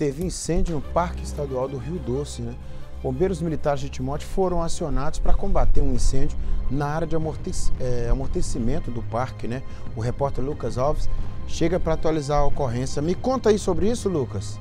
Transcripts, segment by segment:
teve incêndio no Parque Estadual do Rio Doce, né? Bombeiros militares de Timóteo foram acionados para combater um incêndio na área de é, amortecimento do parque, né? O repórter Lucas Alves chega para atualizar a ocorrência. Me conta aí sobre isso, Lucas.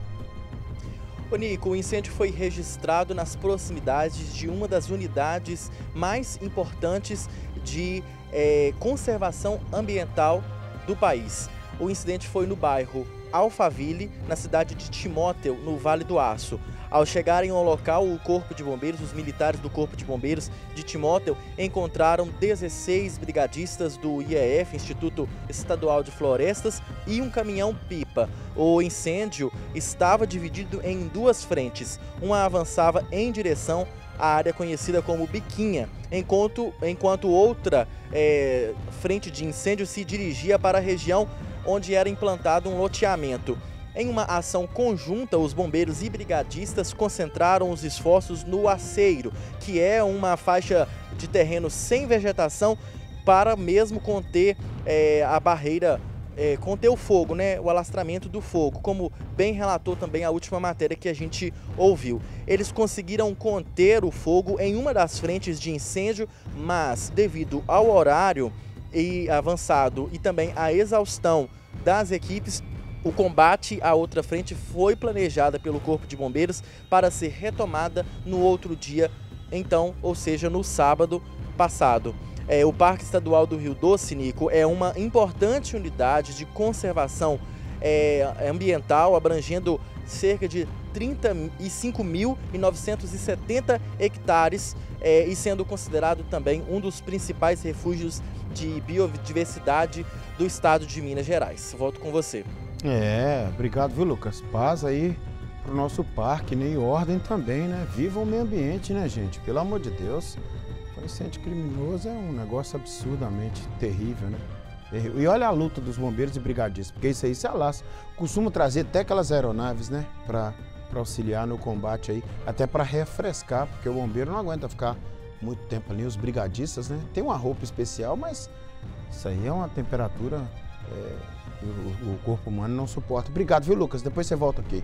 Ô Nico, o incêndio foi registrado nas proximidades de uma das unidades mais importantes de é, conservação ambiental do país. O incidente foi no bairro Alphaville, na cidade de Timóteo, no Vale do Aço. Ao chegarem ao local, o Corpo de Bombeiros, os militares do Corpo de Bombeiros de Timóteo, encontraram 16 brigadistas do IEF, Instituto Estadual de Florestas, e um caminhão-pipa. O incêndio estava dividido em duas frentes. Uma avançava em direção à área conhecida como Biquinha, enquanto, enquanto outra é, frente de incêndio se dirigia para a região onde era implantado um loteamento. Em uma ação conjunta, os bombeiros e brigadistas concentraram os esforços no aceiro, que é uma faixa de terreno sem vegetação para mesmo conter é, a barreira, é, conter o fogo, né, o alastramento do fogo, como bem relatou também a última matéria que a gente ouviu. Eles conseguiram conter o fogo em uma das frentes de incêndio, mas devido ao horário e avançado e também à exaustão das equipes, o combate à outra frente foi planejada pelo Corpo de Bombeiros para ser retomada no outro dia, então, ou seja, no sábado passado. É, o Parque Estadual do Rio Doce, Nico, é uma importante unidade de conservação é, ambiental, abrangendo cerca de 35.970 hectares é, e sendo considerado também um dos principais refúgios de biodiversidade do estado de Minas Gerais. Volto com você. É, obrigado, viu, Lucas? Paz aí pro nosso parque, né? E ordem também, né? Viva o meio ambiente, né, gente? Pelo amor de Deus. Incêndio criminoso é um negócio absurdamente terrível, né? E olha a luta dos bombeiros e brigadistas, porque isso aí se alastra. Costumo trazer até aquelas aeronaves, né? Para auxiliar no combate aí, até para refrescar, porque o bombeiro não aguenta ficar muito tempo ali, os brigadistas, né? Tem uma roupa especial, mas isso aí é uma temperatura é, o, o corpo humano não suporta. Obrigado, viu, Lucas? Depois você volta aqui.